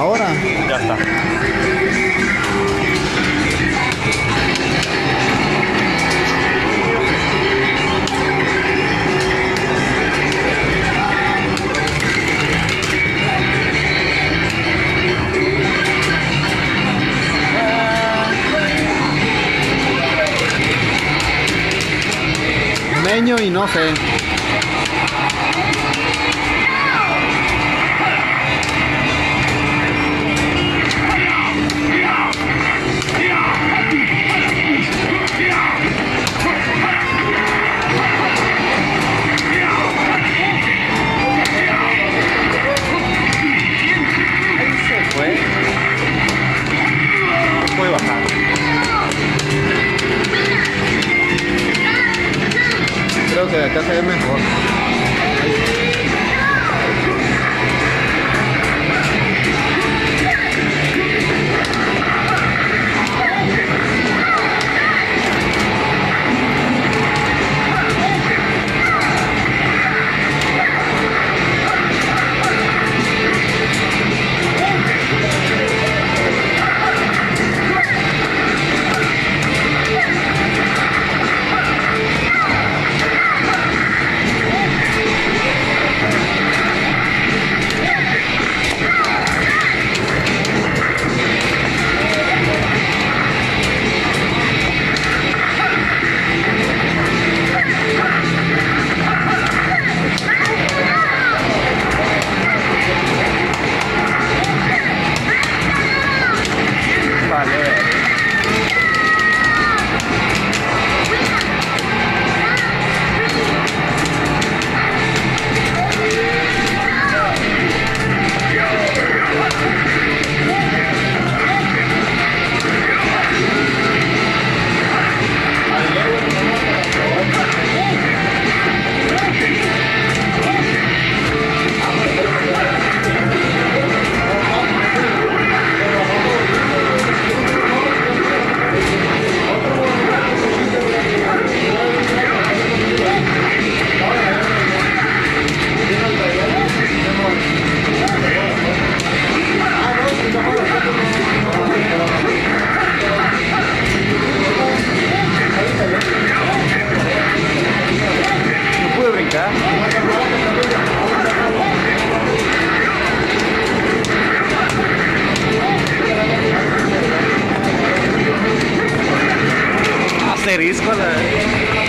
ahora. Ya está. Meño y no sé. Các em. Risk है।